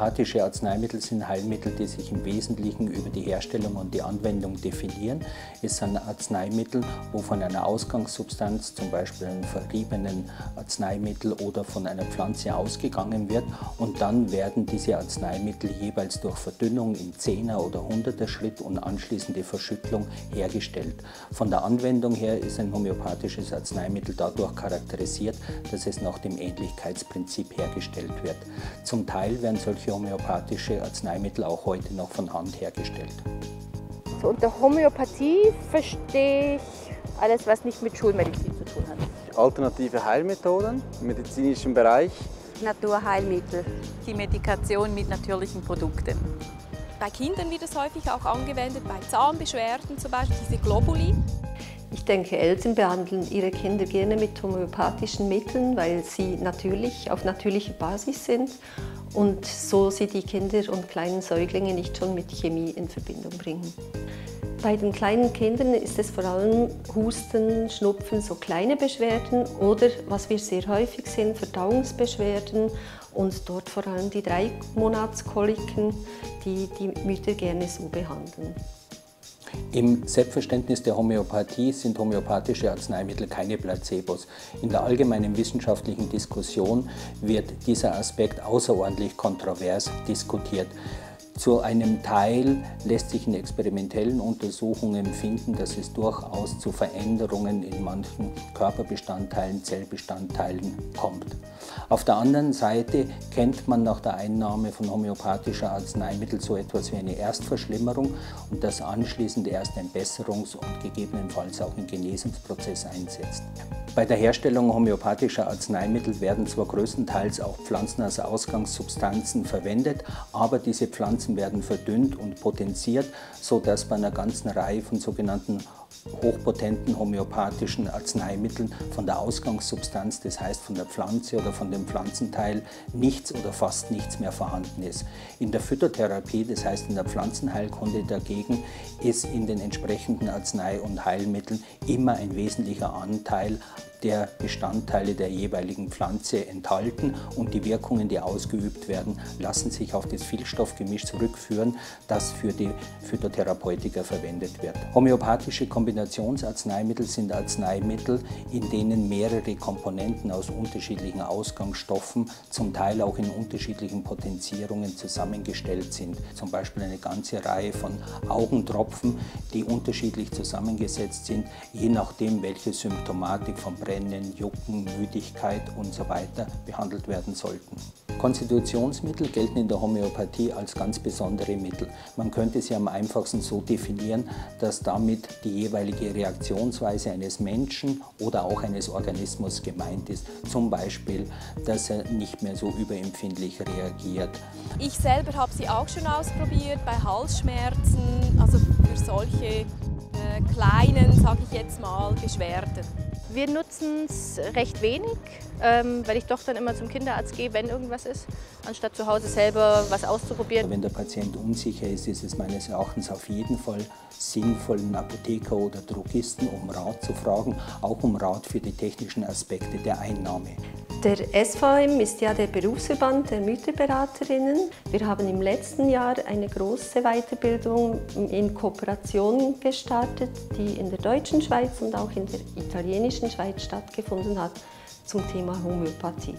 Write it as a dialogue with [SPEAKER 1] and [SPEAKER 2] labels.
[SPEAKER 1] Homöopathische Arzneimittel sind Heilmittel, die sich im Wesentlichen über die Herstellung und die Anwendung definieren. Es sind Arzneimittel, wo von einer Ausgangssubstanz, zum Beispiel einem verriebenen Arzneimittel oder von einer Pflanze ausgegangen wird und dann werden diese Arzneimittel jeweils durch Verdünnung im Zehner- oder Hunderter Schritt und anschließende Verschüttelung hergestellt. Von der Anwendung her ist ein homöopathisches Arzneimittel dadurch charakterisiert, dass es nach dem Ähnlichkeitsprinzip hergestellt wird. Zum Teil werden solche homöopathische Arzneimittel auch heute noch von Hand hergestellt.
[SPEAKER 2] So unter Homöopathie verstehe ich alles, was nicht mit Schulmedizin zu tun hat.
[SPEAKER 3] Alternative Heilmethoden im medizinischen Bereich.
[SPEAKER 4] Naturheilmittel.
[SPEAKER 5] Die Medikation mit natürlichen Produkten.
[SPEAKER 6] Bei Kindern wird es häufig auch angewendet, bei Zahnbeschwerden zum Beispiel, diese Globuli.
[SPEAKER 7] Ich denke, Eltern behandeln ihre Kinder gerne mit homöopathischen Mitteln, weil sie natürlich auf natürlicher Basis sind und so sie die Kinder und kleinen Säuglinge nicht schon mit Chemie in Verbindung bringen. Bei den kleinen Kindern ist es vor allem Husten, Schnupfen, so kleine Beschwerden oder, was wir sehr häufig sehen, Verdauungsbeschwerden und dort vor allem die Dreimonatskoliken, die die Mütter gerne so behandeln.
[SPEAKER 1] Im Selbstverständnis der Homöopathie sind homöopathische Arzneimittel keine Placebos. In der allgemeinen wissenschaftlichen Diskussion wird dieser Aspekt außerordentlich kontrovers diskutiert. Zu einem Teil lässt sich in experimentellen Untersuchungen finden, dass es durchaus zu Veränderungen in manchen Körperbestandteilen, Zellbestandteilen kommt. Auf der anderen Seite kennt man nach der Einnahme von homöopathischer Arzneimittel so etwas wie eine Erstverschlimmerung und dass anschließend erst ein Besserungs- und gegebenenfalls auch ein Genesungsprozess einsetzt. Bei der Herstellung homöopathischer Arzneimittel werden zwar größtenteils auch Pflanzen als Ausgangssubstanzen verwendet, aber diese Pflanzen werden verdünnt und potenziert, sodass bei einer ganzen Reihe von sogenannten hochpotenten homöopathischen Arzneimitteln von der Ausgangssubstanz, das heißt von der Pflanze oder von dem Pflanzenteil, nichts oder fast nichts mehr vorhanden ist. In der Phytotherapie, das heißt in der Pflanzenheilkunde dagegen, ist in den entsprechenden Arznei- und Heilmitteln immer ein wesentlicher Anteil der Bestandteile der jeweiligen Pflanze enthalten und die Wirkungen, die ausgeübt werden, lassen sich auf das Vielstoffgemisch zurückführen, das für die Phytotherapeutiker verwendet wird. Homöopathische Kombinationsarzneimittel sind Arzneimittel, in denen mehrere Komponenten aus unterschiedlichen Ausgangsstoffen, zum Teil auch in unterschiedlichen Potenzierungen zusammengestellt sind. Zum Beispiel eine ganze Reihe von Augentropfen, die unterschiedlich zusammengesetzt sind, je nachdem, welche Symptomatik von Brennen, Jucken, Müdigkeit und so weiter behandelt werden sollten. Konstitutionsmittel gelten in der Homöopathie als ganz besondere Mittel. Man könnte sie am einfachsten so definieren, dass damit die jeweilige Reaktionsweise eines Menschen oder auch eines Organismus gemeint ist. Zum Beispiel, dass er nicht mehr so überempfindlich reagiert.
[SPEAKER 6] Ich selber habe sie auch schon ausprobiert bei Halsschmerzen, also für solche äh, kleinen, sage ich jetzt mal, Beschwerden. Wir nutzen es recht wenig, ähm, weil ich doch dann immer zum Kinderarzt gehe, wenn irgendwas ist, anstatt zu Hause selber was auszuprobieren.
[SPEAKER 1] Wenn der Patient unsicher ist, ist es meines Erachtens auf jeden Fall sinnvoll, einen Apotheker oder Drogisten um Rat zu fragen, auch um Rat für die technischen Aspekte der Einnahme.
[SPEAKER 7] Der SVM ist ja der Berufsverband der Mütterberaterinnen. Wir haben im letzten Jahr eine große Weiterbildung in Kooperation gestartet, die in der deutschen Schweiz und auch in der italienischen Schweiz stattgefunden hat zum Thema Homöopathie.